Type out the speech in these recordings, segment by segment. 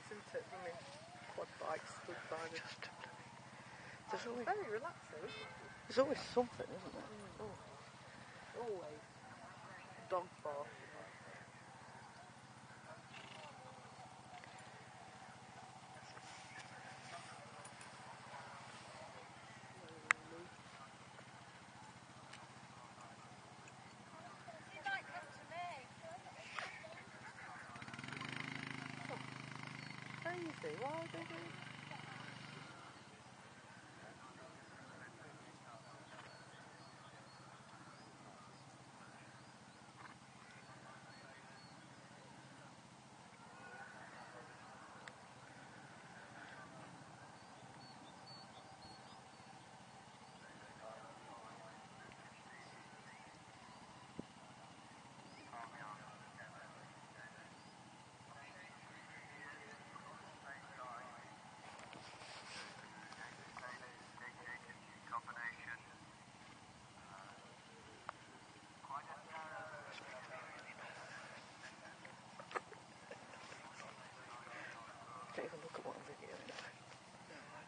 isn't it? I mean, quad bikes stood by the... Just, there's always, Very relaxing, isn't it? there's always something, isn't there? Mm. Oh, always. Dog bark. Crazy, why would they do Don't even look at what I'm videoing. No, I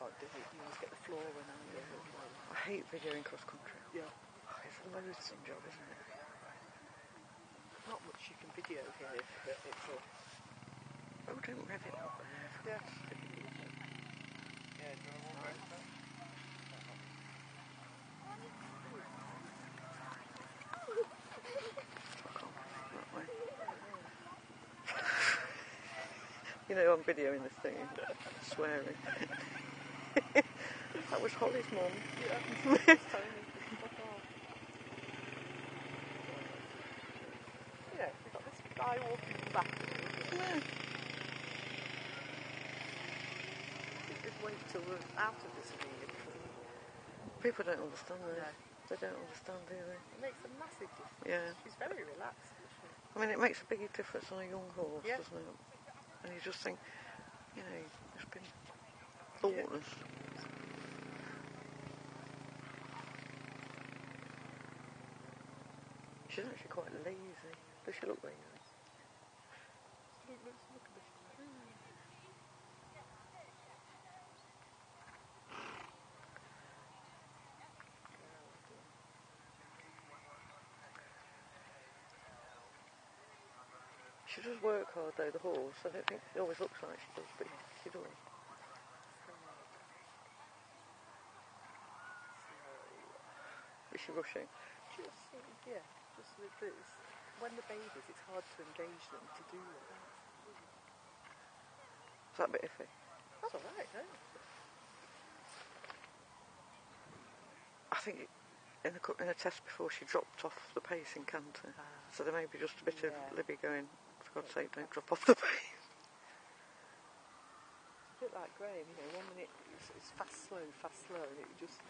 don't. I it. You always get the floor when I'm yeah. Uh, I hate videoing cross country. yeah. Oh, it's a loathsome job, isn't it? Not much you can video here, but it's a Oh, don't rev it up yeah. Yeah, do you want more Fuck off. That way. you know, I'm videoing this thing, uh, swearing. that was Holly's mum. Yeah. We've got this guy walking back. Yeah. Just wait till we're out of this People don't understand this. No. They don't understand, do they? It makes a massive difference. Yeah. She's very relaxed. isn't she? I mean, it makes a big difference on a young horse, Yeah. doesn't it? And you just think, you know, it's been She's actually quite lazy. Does she look lazy? Look, look this. She does work hard though, the horse. I don't think it always looks like she does, but she does. Rushing? Just, yeah, just with this. When the babies, it's hard to engage them to do that. Is that a bit iffy? That's all right, no? I think in a, in a test before she dropped off the pace in Canter. Ah. So there may be just a bit Yeah. of Libby going, for God's sake, don't drop off the pace. It's a bit like Graham, you know, one minute it's, it's fast, slow, fast, slow, and it just,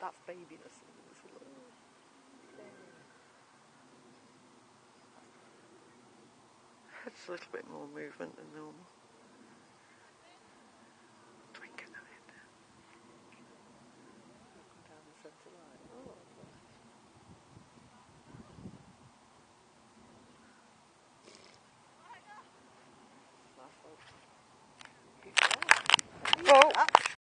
that's babiness. It's a little, It's a little bit more movement than normal. Bit. Walking down the centre line. Oh, nice. Nice. That's